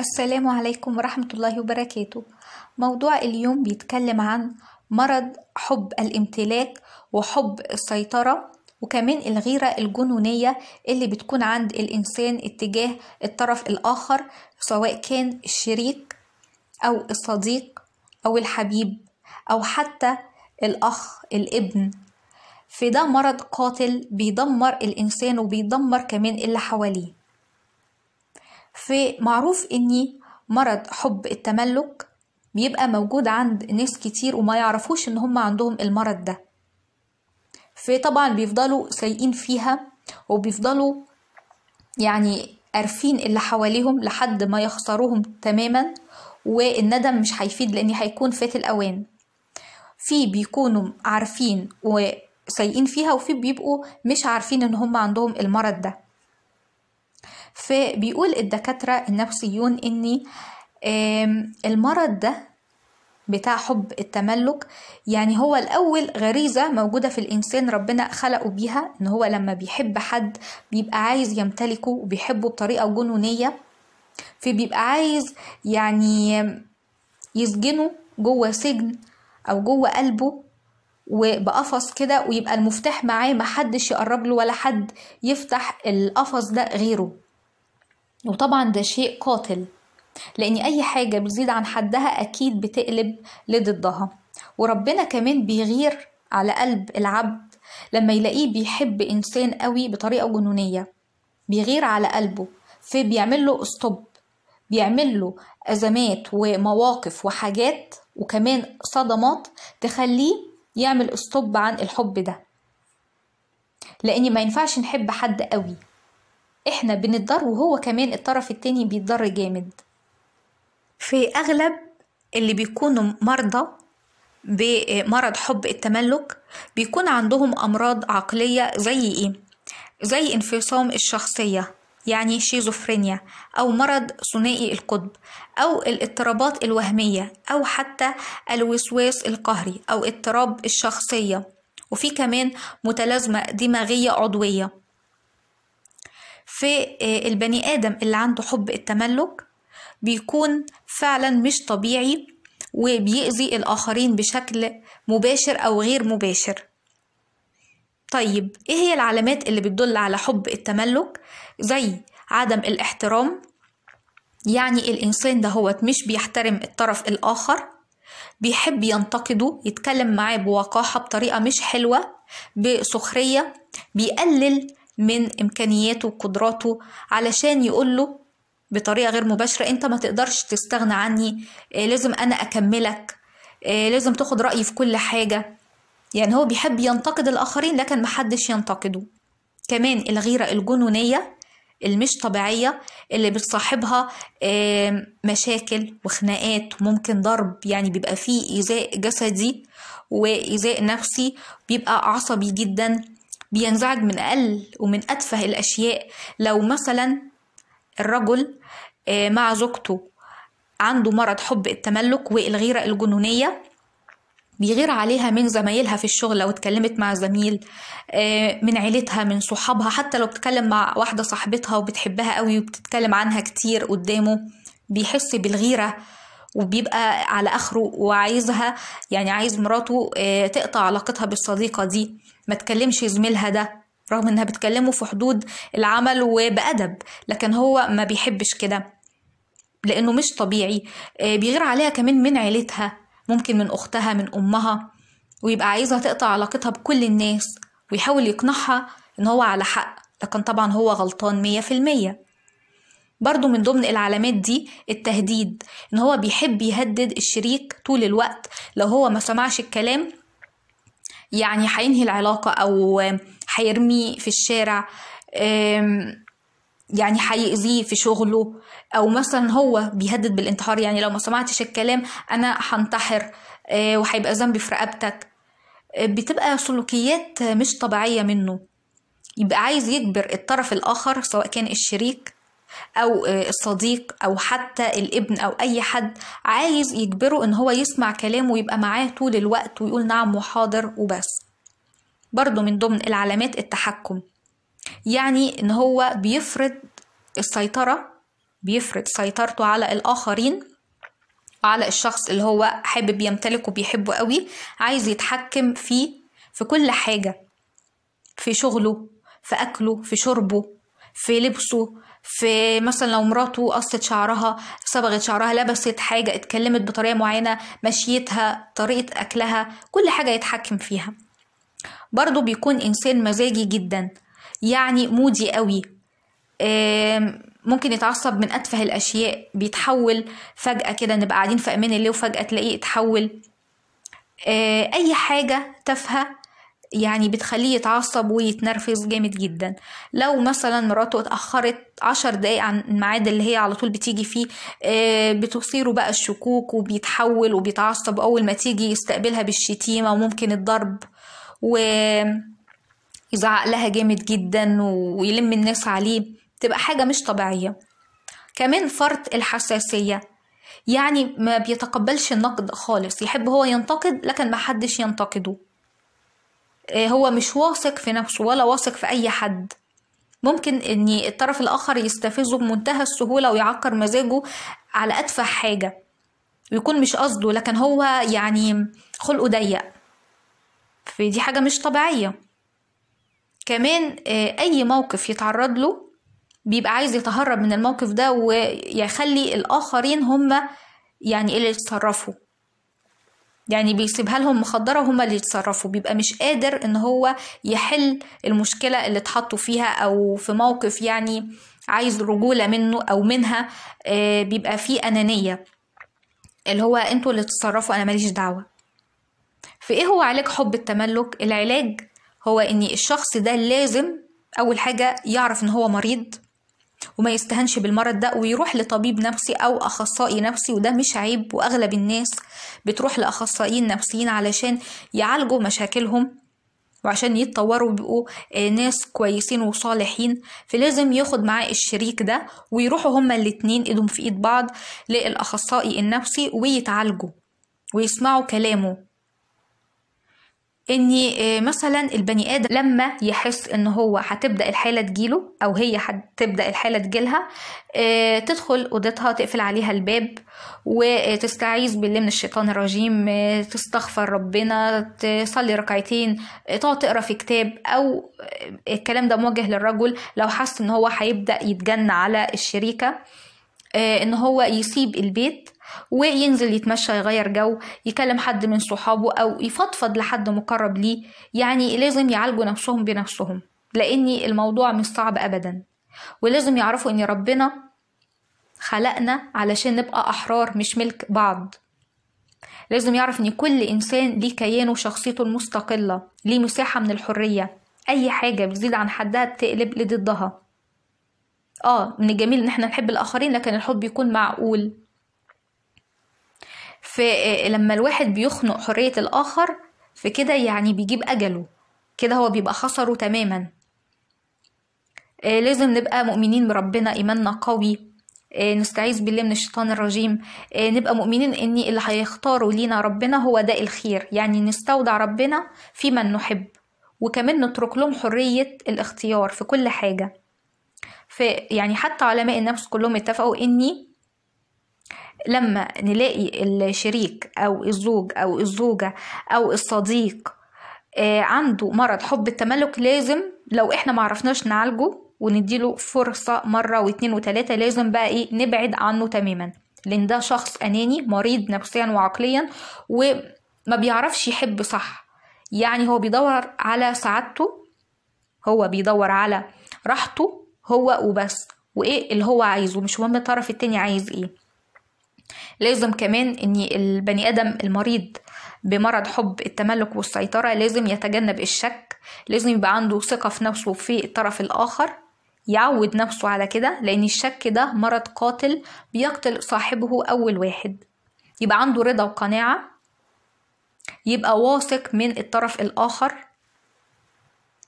السلام عليكم ورحمة الله وبركاته. موضوع اليوم بيتكلم عن مرض حب الامتلاك وحب السيطرة وكمان الغيرة الجنونية اللي بتكون عند الإنسان اتجاه الطرف الآخر سواء كان الشريك أو الصديق أو الحبيب أو حتى الأخ الابن. فده مرض قاتل بيدمر الإنسان وبيدمر كمان اللي حواليه. فمعروف إني مرض حب التملك بيبقى موجود عند ناس كتير وما يعرفوش إن هم عندهم المرض ده. فطبعا بيفضلوا سايقين فيها وبيفضلوا يعني قارفين اللي حواليهم لحد ما يخسروهم تماما والندم مش هيفيد لأن هيكون فات الأوان. في بيكونوا عارفين وسايقين فيها وفي بيبقوا مش عارفين إن هم عندهم المرض ده. فبيقول الدكاترة النفسيون ان المرض ده بتاع حب التملك يعني هو الأول غريزة موجودة في الإنسان ربنا خلقه بيها إن هو لما بيحب حد بيبقى عايز يمتلكه وبيحبه بطريقة جنونية فبيبقى عايز يعني يسجنه جوه سجن أو جوه قلبه وبقفص كده ويبقى المفتاح معاه محدش يقرب له ولا حد يفتح القفص ده غيره. وطبعا ده شيء قاتل لأن أي حاجة بتزيد عن حدها أكيد بتقلب لضدها. وربنا كمان بيغير على قلب العبد لما يلاقيه بيحب إنسان قوي بطريقة جنونية. بيغير على قلبه فبيعمل له استوب بيعمل له أزمات ومواقف وحاجات وكمان صدمات تخليه يعمل stop عن الحب ده. لأن ما ينفعش نحب حد قوي. إحنا بنتضر وهو كمان الطرف التاني بيتضر جامد. في أغلب اللي بيكونوا مرضى بمرض حب التملك بيكون عندهم أمراض عقلية زي إيه؟ زي انفصام الشخصية يعني شيزوفرينيا أو مرض ثنائي القطب أو الاضطرابات الوهمية أو حتى الوسواس القهري أو اضطراب الشخصية. وفي كمان متلازمة دماغية عضوية. في البني آدم اللي عنده حب التملك بيكون فعلا مش طبيعي وبيأذي الآخرين بشكل مباشر أو غير مباشر. طيب إيه هي العلامات اللي بتدل على حب التملك؟ زي عدم الاحترام يعني الإنسان ده هو مش بيحترم الطرف الآخر بيحب ينتقده يتكلم معاه بوقاحة بطريقة مش حلوة بسخرية بيقلل من إمكانياته وقدراته علشان يقوله بطريقة غير مباشرة أنت ما تقدرش تستغنى عني لازم أنا أكملك لازم تاخد رأيي في كل حاجة. يعني هو بيحب ينتقد الآخرين لكن محدش ينتقده. كمان الغيرة الجنونية المش طبيعية اللي بتصاحبها مشاكل وخناقات وممكن ضرب يعني بيبقى فيه إيذاء جسدي وإيذاء نفسي بيبقى عصبي جدا. بينزعج من أقل ومن أتفه الأشياء. لو مثلا الرجل مع زوجته عنده مرض حب التملك والغيرة الجنونية بيغير عليها من زمايلها في الشغل لو اتكلمت مع زميل من عيلتها من صحابها حتى لو بتتكلم مع واحدة صاحبتها وبتحبها قوي وبتتكلم عنها كتير قدامه بيحس بالغيرة وبيبقى على آخره وعايزها يعني عايز مراته تقطع علاقتها بالصديقة دي ما تكلمش زميلها ده رغم إنها بتكلمه في حدود العمل وبأدب لكن هو ما بيحبش كده لأنه مش طبيعي. بيغير عليها كمان من عيلتها ممكن من أختها من أمها ويبقى عايزها تقطع علاقتها بكل الناس ويحاول يقنعها إن هو على حق لكن طبعا هو غلطان مية في المية. برضو من ضمن العلامات دي التهديد إن هو بيحب يهدد الشريك طول الوقت لو هو ما سمعش الكلام يعني هينهي العلاقة أو هيرميه في الشارع يعني هيأذيه في شغله أو مثلا هو بيهدد بالانتحار يعني لو ما سمعتش الكلام أنا هنتحر وهيبقى ذنبي في رقبتك. بتبقى سلوكيات مش طبيعية منه. يبقى عايز يجبر الطرف الآخر سواء كان الشريك أو الصديق أو حتى الابن أو أي حد عايز يجبره إن هو يسمع كلامه ويبقى معاه طول الوقت ويقول نعم وحاضر وبس. برضو من ضمن العلامات التحكم. يعني إن هو بيفرض السيطرة بيفرض سيطرته على الآخرين على الشخص اللي هو حابب يمتلكه بيحبه قوي عايز يتحكم فيه في كل حاجة في شغله في أكله في شربه في لبسه في مثلا لو مراته قصت شعرها صبغت شعرها لبست حاجة اتكلمت بطريقة معينة مشيتها طريقة أكلها كل حاجة يتحكم فيها. برضو بيكون إنسان مزاجي جدا يعني مودي قوي. ممكن يتعصب من أتفه الأشياء بيتحول فجأة كده نبقى قاعدين في أمان الله وفجأة تلاقيه اتحول. أي حاجة تافهة يعني بتخليه يتعصب ويتنرفز جامد جدا. لو مثلا مراته اتأخرت عشر دقايق عن الميعاد اللي هي على طول بتيجي فيه بتصيره بقى الشكوك وبيتحول وبيتعصب. أول ما تيجي يستقبلها بالشتيمة وممكن الضرب و يزعق لها جامد جدا ويلم الناس عليه تبقى حاجة مش طبيعية. كمان فرط الحساسية. يعني ما بيتقبلش النقد خالص. يحب هو ينتقد لكن ما حدش ينتقده. هو مش واثق في نفسه ولا واثق في أي حد. ممكن إن الطرف الآخر يستفزه بمنتهى السهولة ويعكر مزاجه على اتفه حاجة. ويكون مش قصده لكن هو يعني خلقه ضيق. فدي حاجة مش طبيعية. كمان أي موقف يتعرض له بيبقى عايز يتهرب من الموقف ده ويخلي الآخرين هم يعني اللي يتصرفوا. يعني بيسيبها لهم مخدرة وهما اللي يتصرفوا. بيبقى مش قادر إن هو يحل المشكلة اللي اتحطوا فيها أو في موقف يعني عايز رجولة منه أو منها بيبقى فيه أنانية. اللي هو أنتوا اللي تتصرفوا أنا ماليش دعوة. في إيه هو علاج حب التملك؟ العلاج هو إن الشخص ده لازم أول حاجة يعرف إن هو مريض. وما يستهنش بالمرض ده ويروح لطبيب نفسي أو أخصائي نفسي وده مش عيب وأغلب الناس بتروح لأخصائيين نفسيين علشان يعالجوا مشاكلهم وعشان يتطوروا ويبقوا ناس كويسين وصالحين. فلازم ياخد معاه الشريك ده ويروحوا هما الاتنين إيدهم في إيد بعض للأخصائي النفسي ويتعالجوا ويسمعوا كلامه. ان مثلا البني آدم لما يحس إن هو هتبدأ الحالة تجيله أو هي هتبدأ الحالة تجيلها تدخل أوضتها تقفل عليها الباب وتستعيذ بالله من الشيطان الرجيم تستغفر ربنا تصلي ركعتين تقعد تقرأ في كتاب أو الكلام ده موجه للرجل لو حس إن هو هيبدأ يتجن على الشريكة إن هو يسيب البيت. وينزل يتمشى يغير جو يكلم حد من صحابه أو يفضفض لحد مقرب ليه. يعني لازم يعالجوا نفسهم بنفسهم لأن الموضوع مش صعب ابدا. ولازم يعرفوا إن ربنا خلقنا علشان نبقى أحرار مش ملك بعض. لازم يعرف إن كل إنسان ليه كيانه وشخصيته المستقلة ليه مساحة من الحرية. أي حاجة بتزيد عن حدها بتقلب لضدها. آه من الجميل إن إحنا نحب الآخرين لكن الحب يكون معقول. فلما الواحد بيخنق حرية الآخر في كده يعني بيجيب أجله. كده هو بيبقى خسره تماما. لازم نبقى مؤمنين بربنا إيماننا قوي. نستعيذ بالله من الشيطان الرجيم. نبقى مؤمنين إن اللي هيختاره لينا ربنا هو ده الخير. يعني نستودع ربنا في من نحب. وكمان نترك لهم حرية الاختيار في كل حاجة. في يعني حتى علماء النفس كلهم اتفقوا إني لما نلاقي الشريك أو الزوج أو الزوجة أو الصديق عنده مرض حب التملك لازم لو إحنا معرفناش نعالجه ونديله فرصة مرة واتنين وتلاتة لازم بقى إيه نبعد عنه تماما لأن ده شخص أناني مريض نفسيا وعقليا وما بيعرفش يحب صح. يعني هو بيدور على سعادته هو بيدور على راحته هو وبس. وإيه اللي هو عايزه؟ مش مهم الطرف التاني عايز إيه. لازم كمان إن البني آدم المريض بمرض حب التملك والسيطرة لازم يتجنب الشك لازم يبقى عنده ثقة في نفسه في الطرف الآخر يعود نفسه على كده لأن الشك ده مرض قاتل بيقتل صاحبه أول واحد. يبقى عنده رضا وقناعة يبقى واثق من الطرف الآخر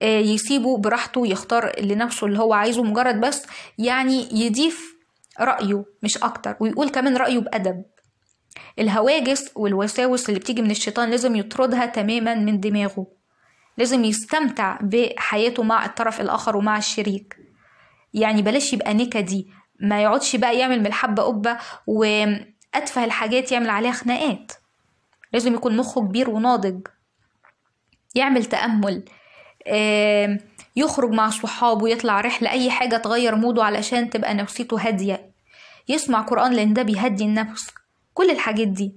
يسيبه براحته يختار لنفسه اللي هو عايزه مجرد بس يعني يضيف رأيه مش أكتر ويقول كمان رأيه بأدب. الهواجس والوساوس اللي بتيجي من الشيطان لازم يطردها تماما من دماغه. لازم يستمتع بحياته مع الطرف الآخر ومع الشريك. يعني بلاش يبقى نكدي ما يقعدش بقى يعمل من الحبة قبة وأتفه الحاجات يعمل عليها خناقات. لازم يكون مخه كبير وناضج. يعمل تأمل. آه، يخرج مع صحابه يطلع رحلة أي حاجة تغير موده علشان تبقى نفسيته هادية. يسمع قرآن لأن ده بيهدي النفس. كل الحاجات دي.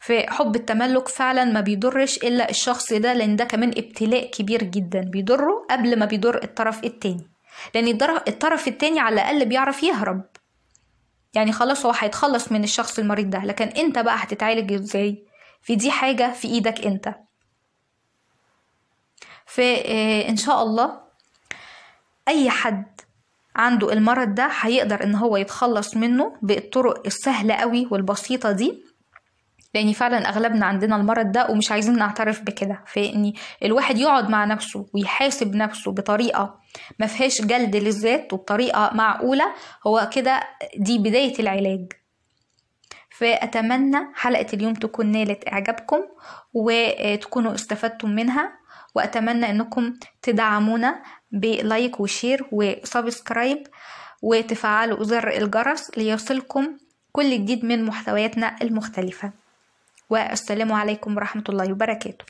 في حب التملك فعلا ما بيضرش إلا الشخص ده لأن ده كمان ابتلاء كبير جدا. بيضره قبل ما بيضر الطرف التاني. لأن الطرف التاني على الأقل بيعرف يهرب. يعني خلاص هو هيتخلص من الشخص المريض ده. لكن أنت بقى هتتعالج إزاي؟ في دي حاجة في إيدك أنت. فإن شاء الله أي حد عنده المرض ده هيقدر إن هو يتخلص منه بالطرق السهلة قوي والبسيطة دي. لأن فعلا أغلبنا عندنا المرض ده ومش عايزين نعترف بكده. فإن الواحد يقعد مع نفسه ويحاسب نفسه بطريقة ما فيهاش جلد للذات وبطريقة معقولة هو كده دي بداية العلاج. فأتمنى حلقة اليوم تكون نالت إعجابكم وتكونوا استفدتم منها. وأتمنى أنكم تدعمونا ب like و share و subscribe وتفعلوا زر الجرس ليصلكم كل جديد من محتوياتنا المختلفة. والسلام عليكم ورحمة الله وبركاته.